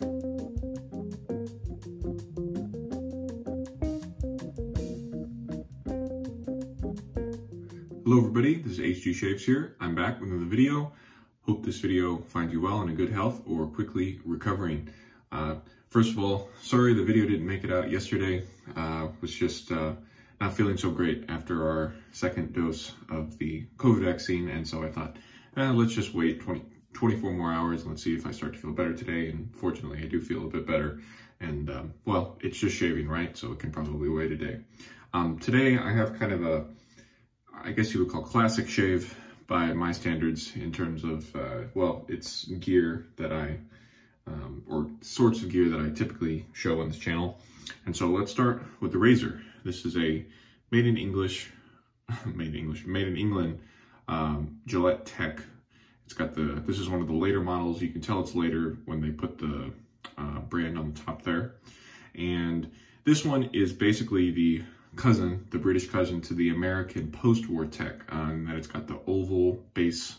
Hello everybody, this is HD Shaves here. I'm back with another video. Hope this video finds you well and in good health or quickly recovering. Uh, first of all, sorry the video didn't make it out yesterday. Uh, was just uh, not feeling so great after our second dose of the COVID vaccine and so I thought, eh, let's just wait 20, 24 more hours let's see if I start to feel better today. And fortunately I do feel a bit better. And um, well, it's just shaving, right? So it can probably wait a day. Um, today I have kind of a I guess you would call classic shave by my standards in terms of, uh, well, it's gear that I, um, or sorts of gear that I typically show on this channel. And so let's start with the razor. This is a made in English, made in English, made in England um, Gillette Tech. It's got the, this is one of the later models. You can tell it's later when they put the uh, brand on the top there. And this one is basically the cousin, the British cousin to the American post-war tech, uh, and that it's got the oval base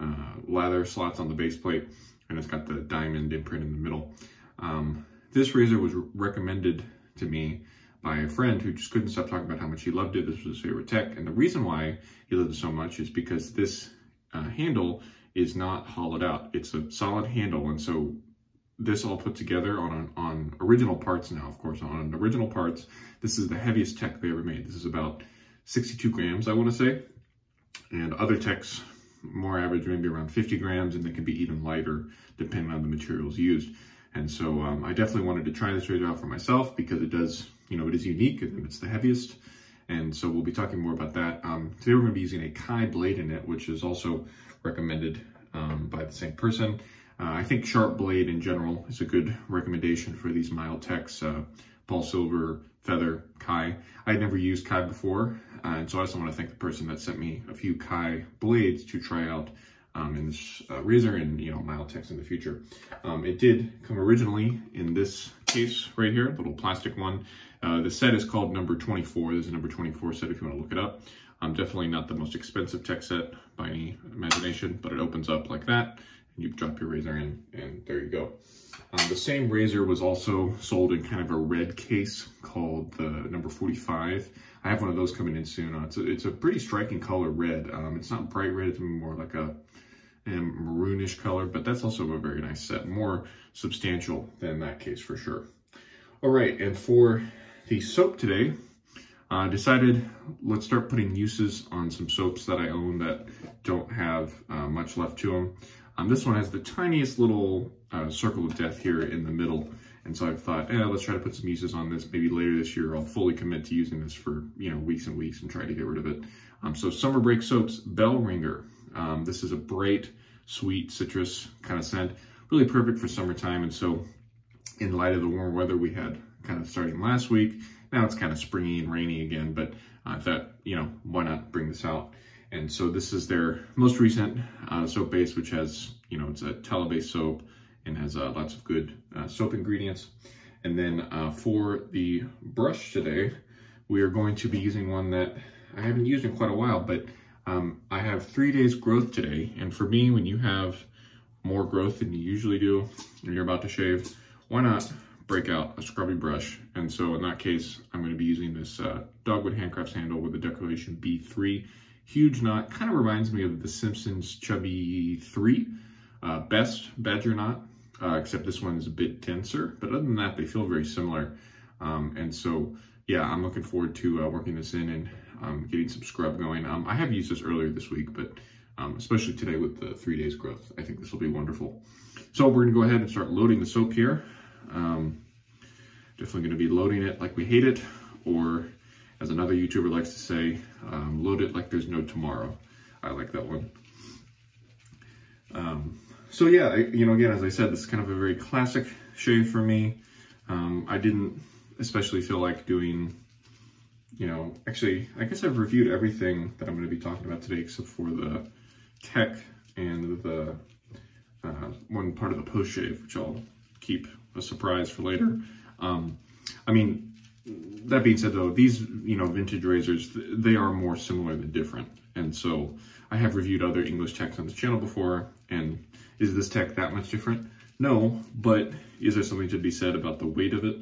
uh, lather slots on the base plate, and it's got the diamond imprint in the middle. Um, this razor was recommended to me by a friend who just couldn't stop talking about how much he loved it. This was his favorite tech, and the reason why he loved it so much is because this uh, handle is not hollowed out. It's a solid handle, and so this all put together on, on original parts now, of course, on original parts. This is the heaviest tech they ever made. This is about 62 grams, I want to say. And other techs, more average, maybe around 50 grams, and they can be even lighter depending on the materials used. And so um, I definitely wanted to try this razor out for myself because it does, you know, it is unique and it's the heaviest. And so we'll be talking more about that. Um, today we're going to be using a Kai blade in it, which is also recommended um, by the same person. Uh, I think Sharp Blade in general is a good recommendation for these mild techs. Uh, Polsilver, Feather, Kai. I had never used Kai before, uh, and so I also want to thank the person that sent me a few Kai blades to try out um, in this uh, razor and you know mild techs in the future. Um, it did come originally in this case right here, little plastic one. Uh, the set is called number 24. There's a number 24 set if you want to look it up. Um, definitely not the most expensive tech set by any imagination, but it opens up like that And you drop your razor in and there you go. Um, the same razor was also sold in kind of a red case called the number 45. I have one of those coming in soon. Uh, it's, a, it's a pretty striking color red. Um, it's not bright red, it's more like a, a maroonish color, but that's also a very nice set. More substantial than that case for sure. All right, and for the soap today, I uh, decided let's start putting uses on some soaps that I own that don't have uh, much left to them. Um, this one has the tiniest little uh, circle of death here in the middle. And so I thought, eh, let's try to put some uses on this. Maybe later this year, I'll fully commit to using this for, you know, weeks and weeks and try to get rid of it. Um, so Summer Break Soaps Bell Ringer. Um, this is a bright, sweet citrus kind of scent. Really perfect for summertime. And so in light of the warm weather we had kind of starting last week, now it's kind of springy and rainy again, but I thought, you know, why not bring this out? And so this is their most recent uh, soap base, which has, you know, it's a tallow-based soap and has uh, lots of good uh, soap ingredients. And then uh, for the brush today, we are going to be using one that I haven't used in quite a while, but um, I have three days growth today. And for me, when you have more growth than you usually do when you're about to shave, why not break out a scrubby brush? And so in that case, I'm gonna be using this uh, Dogwood Handcrafts handle with the Declaration B3 Huge knot, kind of reminds me of the Simpsons Chubby 3. Uh, best Badger knot, uh, except this one is a bit denser. But other than that, they feel very similar. Um, and so, yeah, I'm looking forward to uh, working this in and um, getting some scrub going. Um, I have used this earlier this week, but um, especially today with the three days growth, I think this will be wonderful. So we're gonna go ahead and start loading the soap here. Definitely gonna be loading it like we hate it, or as another YouTuber likes to say, um, load it like there's no tomorrow. I like that one. Um, so yeah, I, you know, again, as I said, this is kind of a very classic shave for me. Um, I didn't especially feel like doing, you know, actually, I guess I've reviewed everything that I'm going to be talking about today except for the tech and the uh, one part of the post shave, which I'll keep a surprise for later. Um, I mean, that being said, though, these you know vintage razors they are more similar than different, and so I have reviewed other English techs on this channel before, and is this tech that much different? No, but is there something to be said about the weight of it?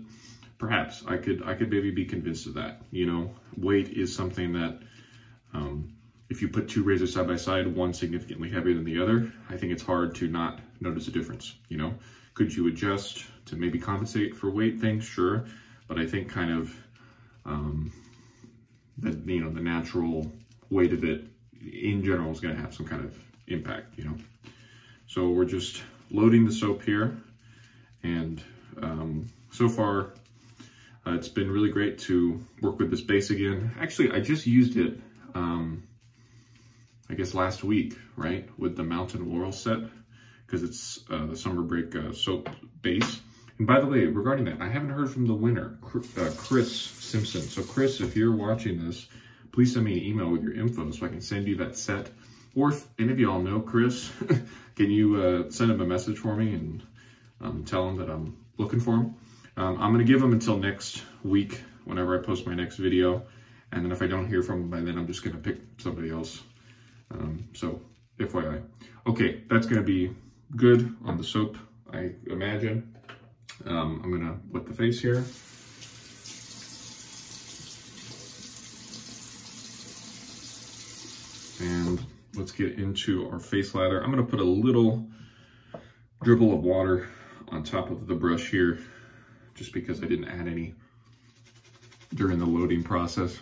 Perhaps I could I could maybe be convinced of that. You know, weight is something that um, if you put two razors side by side, one significantly heavier than the other, I think it's hard to not notice a difference. You know, could you adjust to maybe compensate for weight things? Sure, but I think kind of um, that you know the natural weight of it in general is going to have some kind of impact. You know, so we're just loading the soap here. And um, so far, uh, it's been really great to work with this base again. Actually, I just used it, um, I guess last week, right? With the Mountain Laurel set, because it's uh, the summer break uh, soap base. And by the way, regarding that, I haven't heard from the winner, uh, Chris Simpson. So Chris, if you're watching this, please send me an email with your info so I can send you that set. Or if any of y'all know Chris, can you uh, send him a message for me and um, tell him that I'm looking for him? Um, I'm going to give him until next week whenever I post my next video. And then if I don't hear from him by then, I'm just going to pick somebody else. Um, so, FYI. Okay, that's going to be good on the soap, I imagine. Um, I'm going to wet the face here. And let's get into our face lather. I'm gonna put a little dribble of water on top of the brush here, just because I didn't add any during the loading process.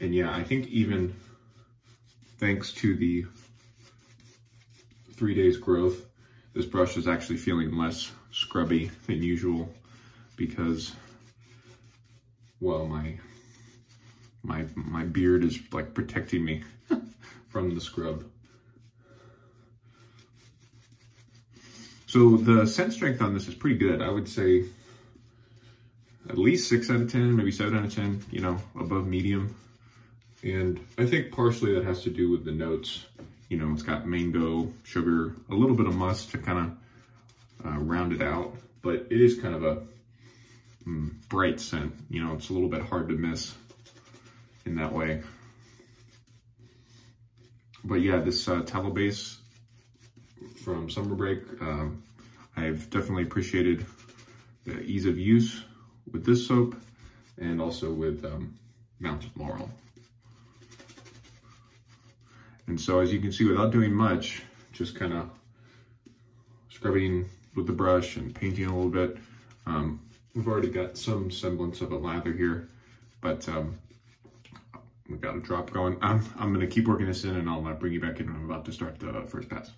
And yeah, I think even thanks to the three days growth, this brush is actually feeling less scrubby than usual because, well, my my my beard is like protecting me from the scrub. So the scent strength on this is pretty good. I would say at least six out of 10, maybe seven out of 10, you know, above medium. And I think partially that has to do with the notes. You know, it's got mango, sugar, a little bit of musk to kind of uh, round it out, but it is kind of a mm, bright scent. You know, it's a little bit hard to miss in that way. But yeah, this uh, tallow base from Summer Break, um, I've definitely appreciated the ease of use with this soap and also with um, Mountain Laurel. And so as you can see, without doing much, just kind of scrubbing with the brush and painting a little bit, um, we've already got some semblance of a lather here, but um, we got a drop going. I'm, I'm going to keep working this in and I'll uh, bring you back in when I'm about to start the first pass.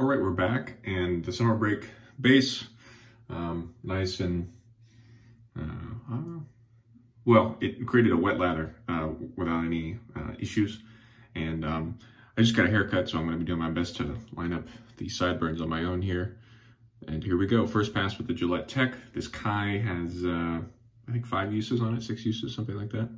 All right, we're back and the summer break base, um, nice and, uh, uh, well, it created a wet lather uh, without any uh, issues. And um, I just got a haircut, so I'm gonna be doing my best to line up the sideburns on my own here. And here we go, first pass with the Gillette Tech. This Kai has, uh, I think five uses on it, six uses, something like that.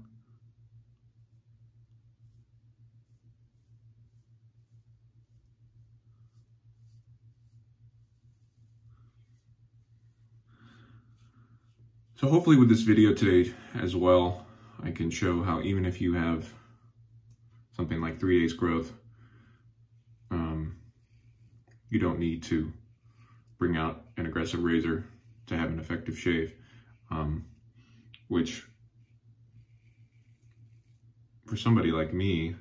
So hopefully with this video today as well, I can show how even if you have something like three days growth, um, you don't need to bring out an aggressive razor to have an effective shave, um, which for somebody like me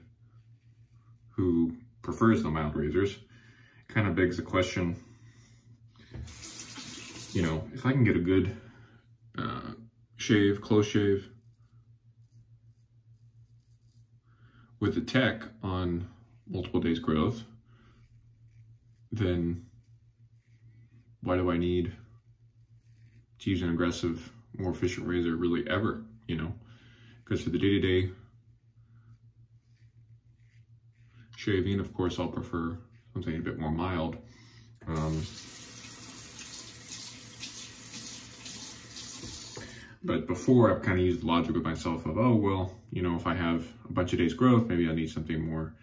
who prefers the mild razors, kind of begs the question, you know, if I can get a good uh, shave, close shave, with the tech on multiple days growth, then why do I need to use an aggressive, more efficient razor really ever, you know? Because for the day-to-day -day shaving. Of course, I'll prefer something a bit more mild. Um, but before, I've kind of used logic with myself of, oh, well, you know, if I have a bunch of days growth, maybe I need something more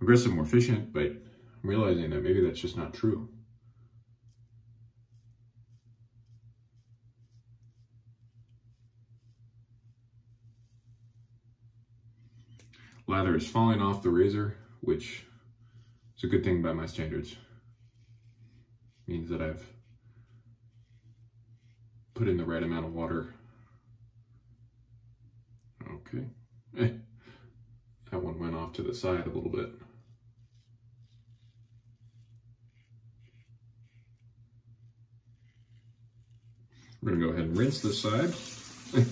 aggressive, more efficient, but I'm realizing that maybe that's just not true. Lather is falling off the razor, which is a good thing by my standards. Means that I've put in the right amount of water. Okay. that one went off to the side a little bit. We're gonna go ahead and rinse this side.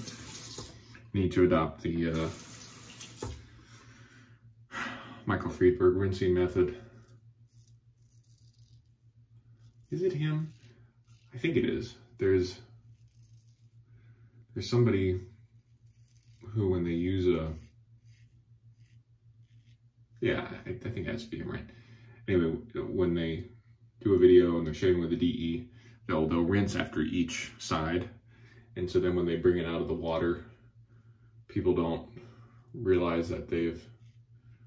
Need to adopt the uh, Michael Friedberg rinsing method. Is it him? I think it is. There's there's somebody who when they use a yeah, I, I think it has to be him, right? Anyway, when they do a video and they're shaving with a DE, they'll they'll rinse after each side. And so then when they bring it out of the water, people don't realize that they've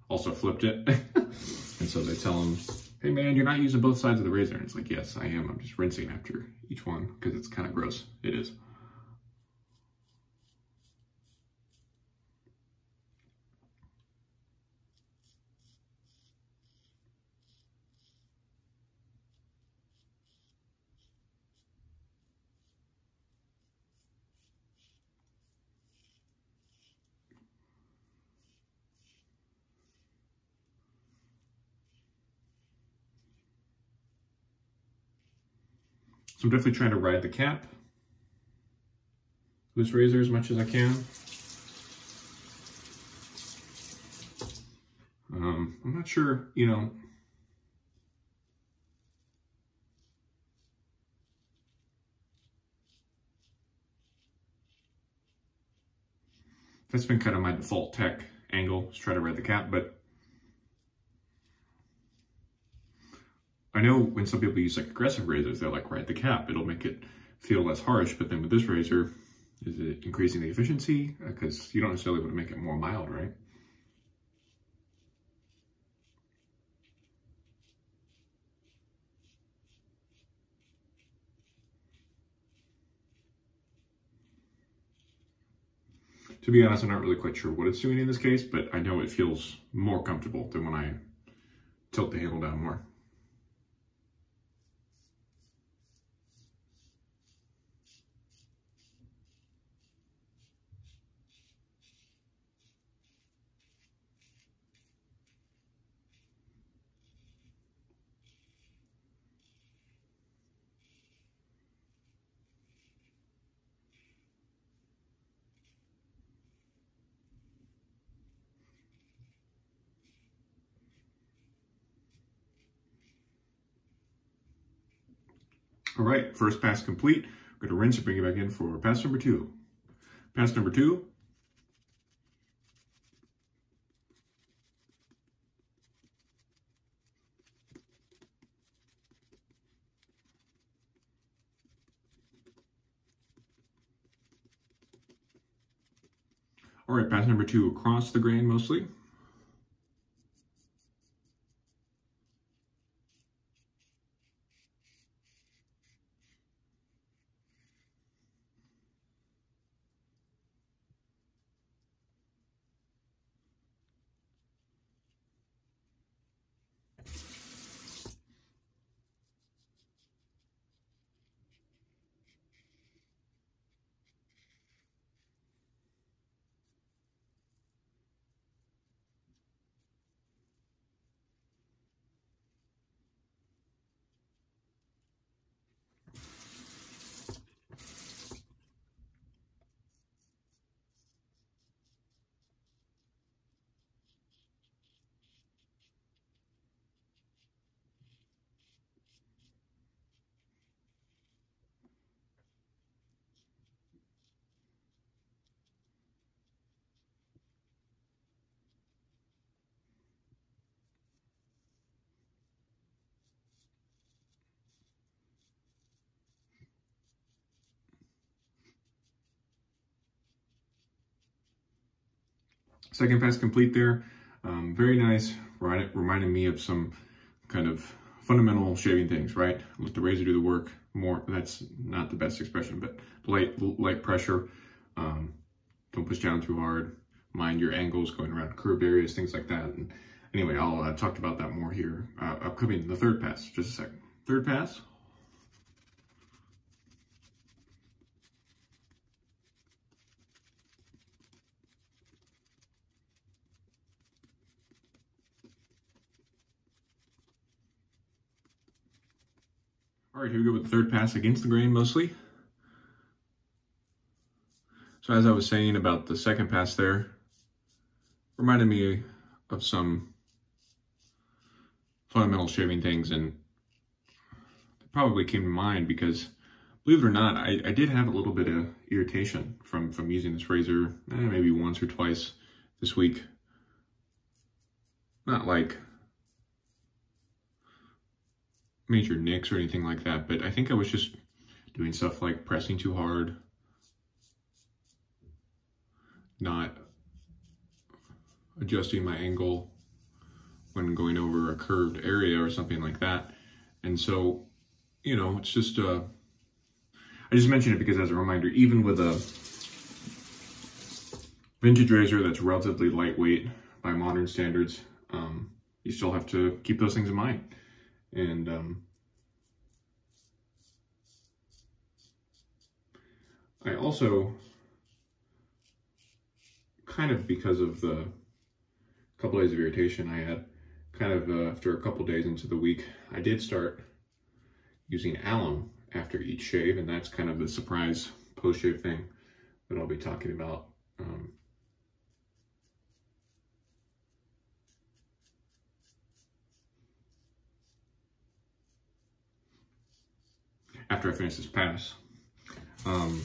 also flipped it. and so they tell them, hey man, you're not using both sides of the razor. And it's like, yes, I am. I'm just rinsing after each one because it's kind of gross. It is. I'm definitely trying to ride the cap. This razor as much as I can. Um, I'm not sure, you know, that's been kind of my default tech angle, is try to ride the cap, but I know when some people use like aggressive razors, they're like, right, the cap, it'll make it feel less harsh. But then with this razor, is it increasing the efficiency? Because uh, you don't necessarily want to make it more mild, right? To be honest, I'm not really quite sure what it's doing in this case, but I know it feels more comfortable than when I tilt the handle down more. All right, first pass complete. We're gonna rinse and bring it back in for pass number two. Pass number two. All right, pass number two across the grain mostly. Second pass complete there. Um, very nice, reminded me of some kind of fundamental shaving things, right? Let the razor do the work more. That's not the best expression, but light, light pressure. Um, don't push down too hard. Mind your angles going around curved areas, things like that. And anyway, I'll uh, talk about that more here uh, upcoming the third pass. Just a second. Third pass. All right, here we go with the third pass against the grain mostly. So as I was saying about the second pass there, reminded me of some fundamental shaving things and probably came to mind because believe it or not, I, I did have a little bit of irritation from, from using this razor eh, maybe once or twice this week. Not like major nicks or anything like that, but I think I was just doing stuff like pressing too hard, not adjusting my angle when going over a curved area or something like that. And so, you know, it's just, uh, I just mentioned it because as a reminder, even with a vintage razor that's relatively lightweight by modern standards, um, you still have to keep those things in mind. And um, I also, kind of because of the couple days of irritation I had, kind of uh, after a couple days into the week, I did start using alum after each shave, and that's kind of the surprise post-shave thing that I'll be talking about. Um, after I finish this pass. Um,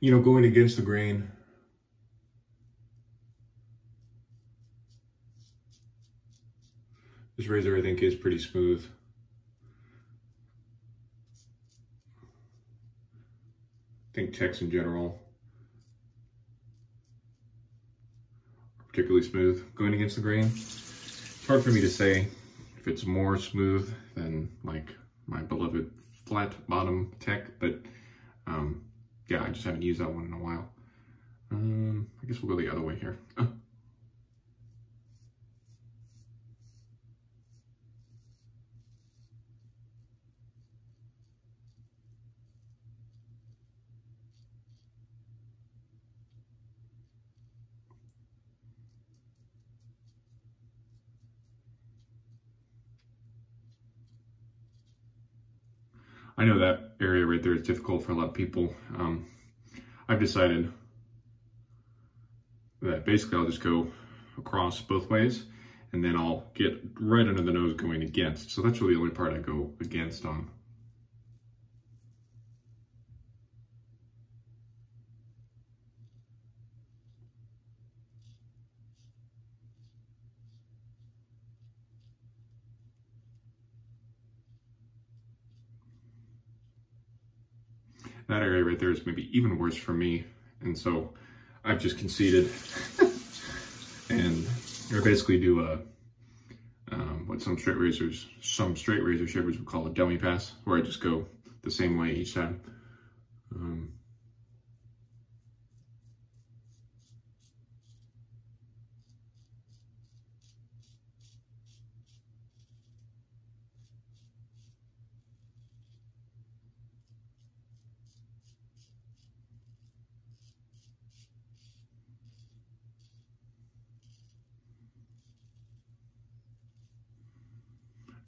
you know, going against the grain, this razor I think is pretty smooth. I think Techs in general are particularly smooth. Going against the grain, it's hard for me to say if it's more smooth than like my beloved flat bottom tech, but um, yeah, I just haven't used that one in a while. Um, I guess we'll go the other way here. I know that area right there is difficult for a lot of people. Um, I've decided that basically I'll just go across both ways and then I'll get right under the nose going against. So that's really the only part I go against on. There is maybe even worse for me. And so I've just conceded and I basically do a, um, what some straight razors, some straight razor shavers would call a dummy pass, where I just go the same way each time. Um,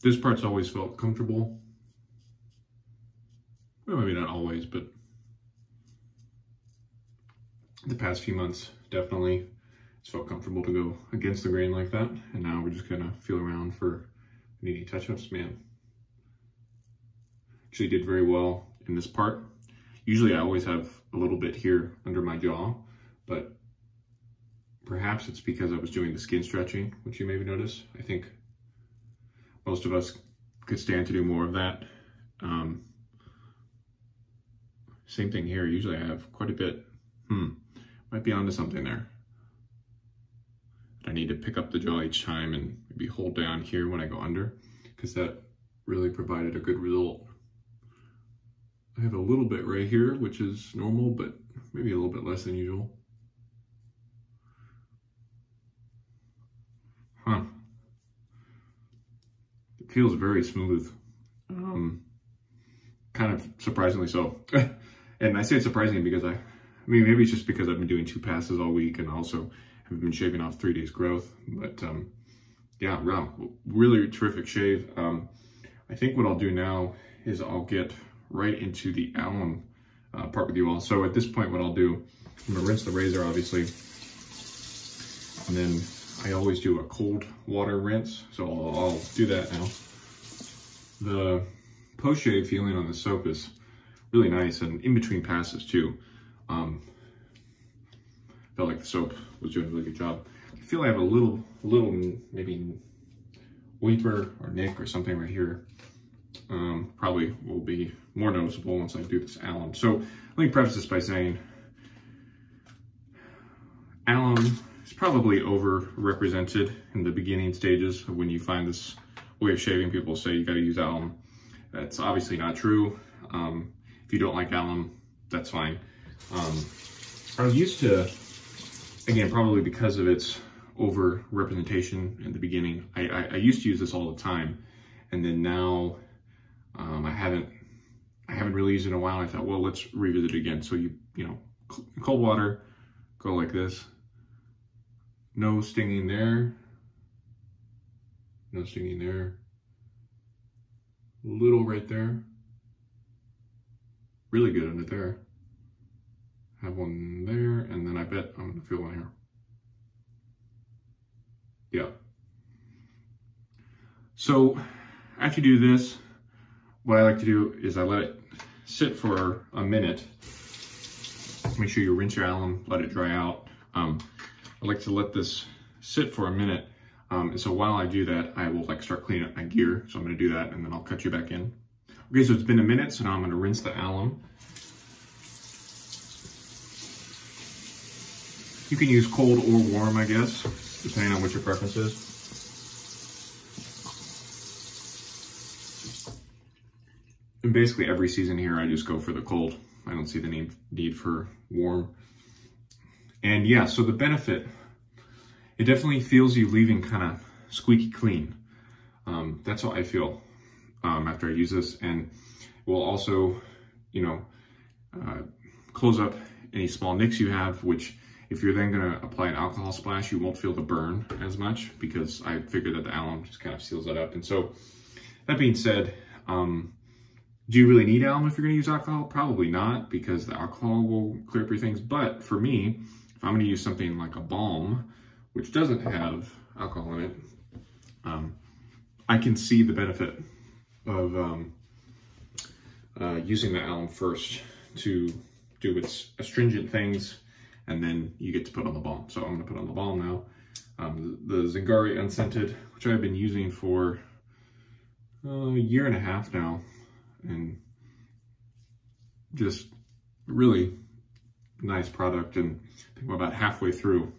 This part's always felt comfortable. Well, maybe not always, but the past few months, definitely it's felt comfortable to go against the grain like that. And now we're just gonna feel around for needing touch-ups. Man, actually did very well in this part. Usually I always have a little bit here under my jaw, but perhaps it's because I was doing the skin stretching, which you maybe notice. I think most of us could stand to do more of that. Um, same thing here. Usually I have quite a bit. Hmm, might be onto something there. I need to pick up the jaw each time and maybe hold down here when I go under because that really provided a good result. I have a little bit right here, which is normal, but maybe a little bit less than usual. Huh. It feels very smooth. Um, kind of surprisingly so. and I say it's surprising because I, I mean, maybe it's just because I've been doing two passes all week and also have been shaving off three days growth. But um, yeah, wow, really terrific shave. Um, I think what I'll do now is I'll get right into the alum uh, part with you all. So at this point, what I'll do, I'm gonna rinse the razor, obviously. And then I always do a cold water rinse. So I'll, I'll do that now. The post-shave feeling on the soap is really nice and in between passes too. Um, felt like the soap was doing a really good job. I feel I have a little, little maybe weeper or nick or something right here. Um, probably will be more noticeable once I do this alum. So let me preface this by saying alum is probably overrepresented in the beginning stages when you find this way of shaving. People say you got to use alum. That's obviously not true. Um, if you don't like alum, that's fine. Um, I was used to again, probably because of its over representation in the beginning. I, I, I, used to use this all the time, and then now um, I haven't I haven't really used it in a while. I thought, well, let's revisit it again. So you you know, cold water, go like this. No stinging there. No stinging there. Little right there. Really good under there have one there, and then I bet I'm gonna feel one here. Yeah. So after you do this, what I like to do is I let it sit for a minute. Make sure you rinse your alum, let it dry out. Um, I like to let this sit for a minute. Um, and so while I do that, I will like start cleaning up my gear. So I'm gonna do that and then I'll cut you back in. Okay, so it's been a minute, so now I'm gonna rinse the alum. You can use cold or warm, I guess, depending on what your preference is. And basically every season here, I just go for the cold. I don't see the need, need for warm. And yeah, so the benefit, it definitely feels you leaving kind of squeaky clean. Um, that's how I feel um, after I use this. And will also, you know, uh, close up any small nicks you have, which if you're then gonna apply an alcohol splash, you won't feel the burn as much because I figured that the alum just kind of seals that up. And so that being said, um, do you really need alum if you're gonna use alcohol? Probably not because the alcohol will clear up your things. But for me, I'm gonna use something like a balm, which doesn't have alcohol in it, um, I can see the benefit of um, uh, using the alum first to do its astringent things and then you get to put on the balm. So I'm gonna put on the balm now. Um, the, Zingari Unscented, which I've been using for uh, a year and a half now, and just really nice product. And I think we're about halfway through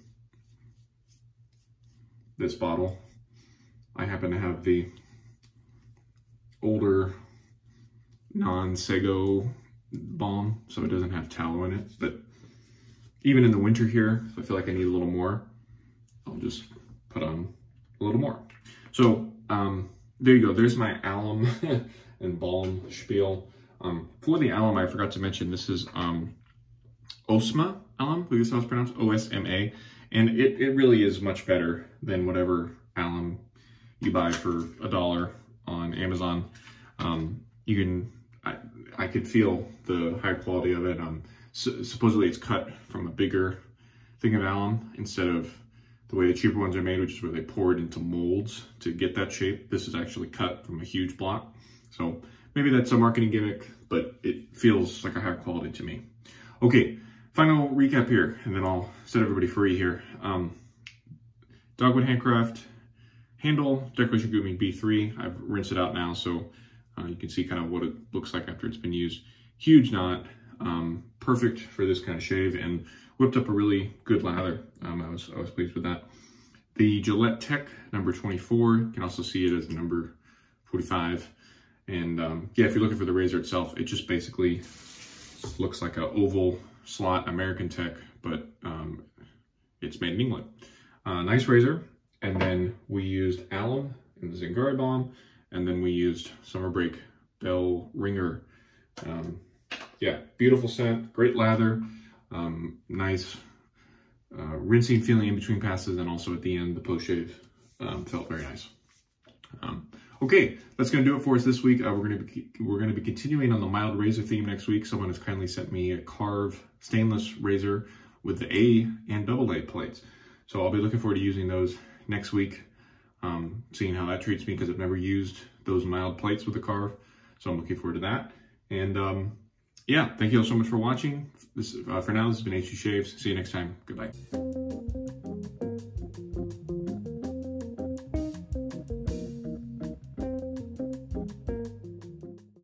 this bottle. I happen to have the older non-Sego balm, so it doesn't have tallow in it, but even in the winter here, if I feel like I need a little more, I'll just put on a little more. So um, there you go. There's my alum and balm spiel. Um, for the alum, I forgot to mention this is um, Osma alum, I believe how it's pronounced, O-S-M-A. And it, it really is much better than whatever alum you buy for a dollar on Amazon. Um, you can, I, I could feel the high quality of it. Um, so, supposedly it's cut from a bigger thing of alum instead of the way the cheaper ones are made, which is where they pour it into molds to get that shape. This is actually cut from a huge block. So maybe that's a marketing gimmick, but it feels like a high quality to me. Okay, final recap here, and then I'll set everybody free here. Um, Dogwood Handcraft handle, Declaration Grooming B3. I've rinsed it out now, so uh, you can see kind of what it looks like after it's been used. Huge knot, um, perfect for this kind of shave. And whipped up a really good lather. Um, I was I was pleased with that. The Gillette Tech number 24, you can also see it as number 45. And um, yeah, if you're looking for the razor itself, it just basically looks like an oval slot American Tech, but um, it's made in England. Uh, nice razor. And then we used alum in the Zingari Balm, and then we used Summer Break Bell Ringer. Um, yeah, beautiful scent, great lather, um, nice uh, rinsing feeling in between passes, and also at the end, the post shave um, felt very nice. Okay, that's going to do it for us this week. Uh, we're going to be we're going to be continuing on the mild razor theme next week. Someone has kindly sent me a Karve stainless razor with the A and double A plates. So I'll be looking forward to using those next week, um, seeing how that treats me because I've never used those mild plates with the Karve. So I'm looking forward to that. And um, yeah, thank you all so much for watching. This uh, For now, this has been HD Shaves. See you next time. Goodbye.